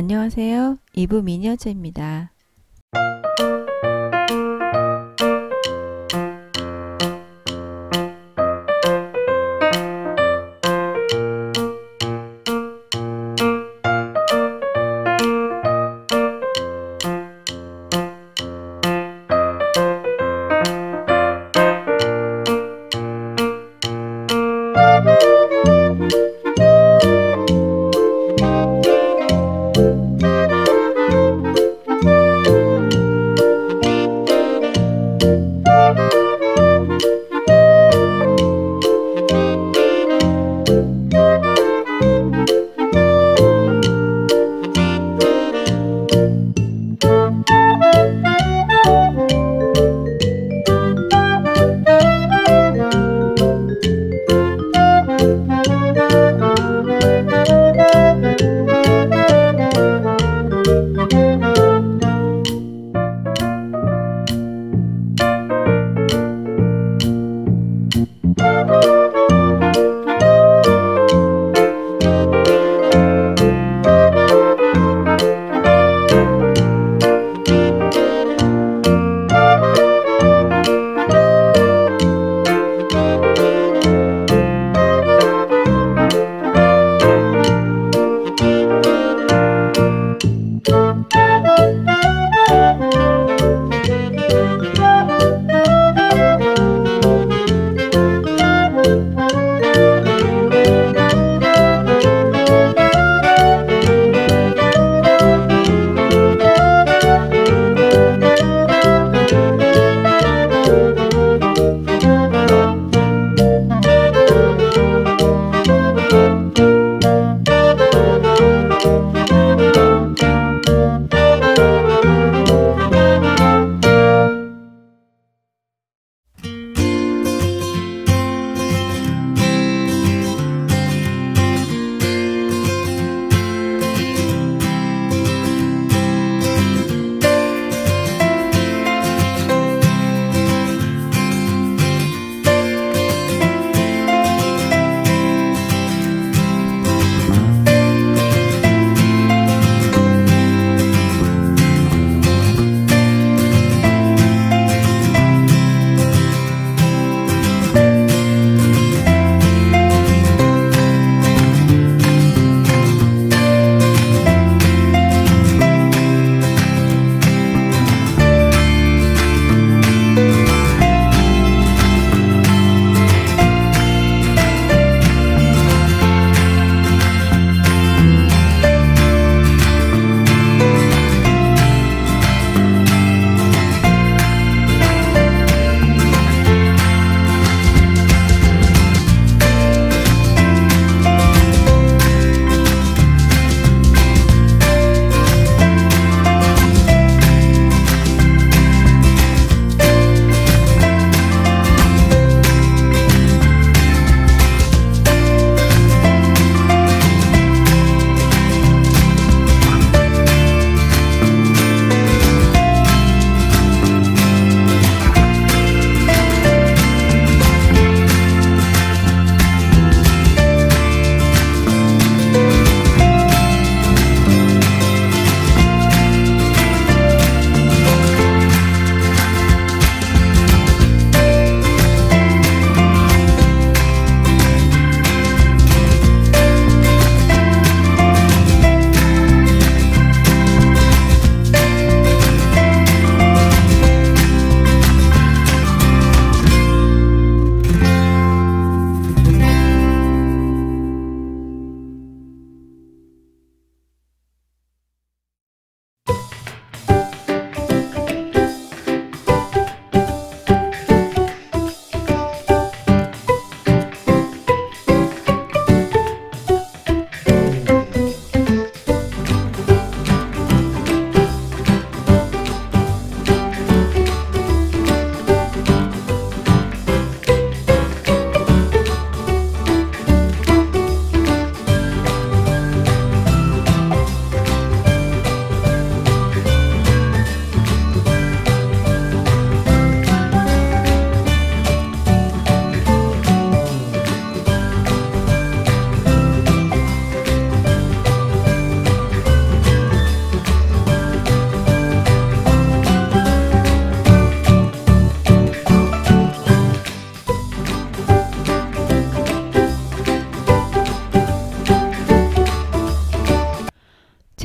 안녕하세요. 이브 미니어처입니다.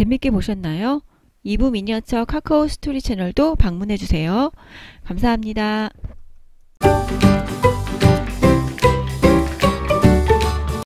재밌게 보셨나요? 2부 미니어처 카카오 스토리 채널도 방문해 주세요. 감사합니다.